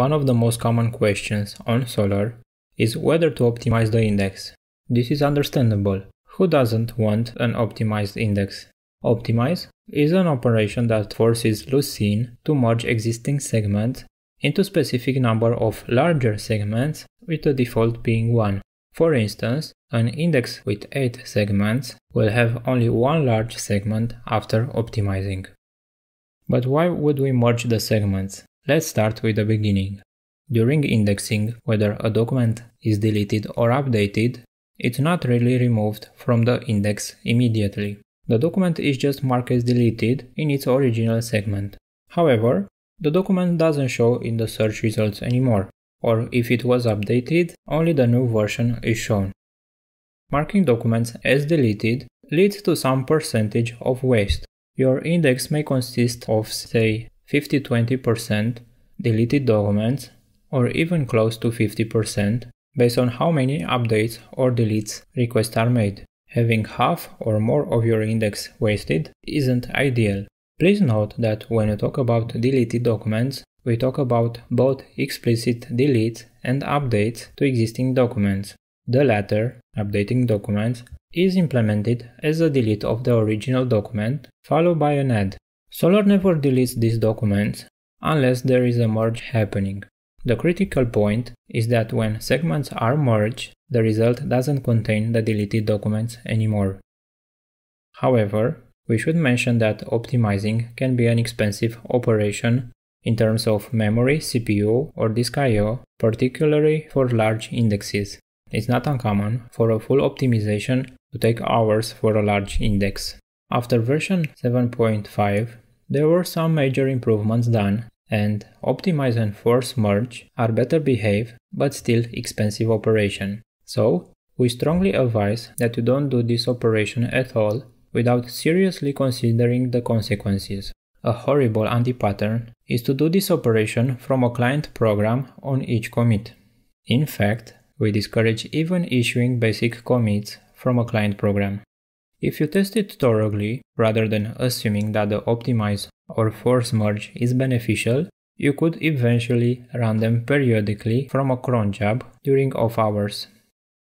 One of the most common questions on Solr is whether to optimize the index. This is understandable. Who doesn't want an optimized index? Optimize is an operation that forces Lucene to merge existing segments into specific number of larger segments with the default being 1. For instance, an index with 8 segments will have only one large segment after optimizing. But why would we merge the segments? Let's start with the beginning. During indexing, whether a document is deleted or updated, it's not really removed from the index immediately. The document is just marked as deleted in its original segment. However, the document doesn't show in the search results anymore, or if it was updated, only the new version is shown. Marking documents as deleted leads to some percentage of waste. Your index may consist of, say, 50-20% deleted documents, or even close to 50%, based on how many updates or deletes requests are made. Having half or more of your index wasted isn't ideal. Please note that when we talk about deleted documents, we talk about both explicit deletes and updates to existing documents. The latter, updating documents, is implemented as a delete of the original document followed by an add. Solr never deletes these documents unless there is a merge happening. The critical point is that when segments are merged, the result doesn't contain the deleted documents anymore. However, we should mention that optimizing can be an expensive operation in terms of memory, CPU, or disk I.O., particularly for large indexes. It's not uncommon for a full optimization to take hours for a large index. After version 7.5, there were some major improvements done, and optimize and force merge are better behaved but still expensive operation. So, we strongly advise that you don't do this operation at all without seriously considering the consequences. A horrible anti-pattern is to do this operation from a client program on each commit. In fact, we discourage even issuing basic commits from a client program. If you test it thoroughly, rather than assuming that the optimize or force merge is beneficial, you could eventually run them periodically from a cron job during off hours.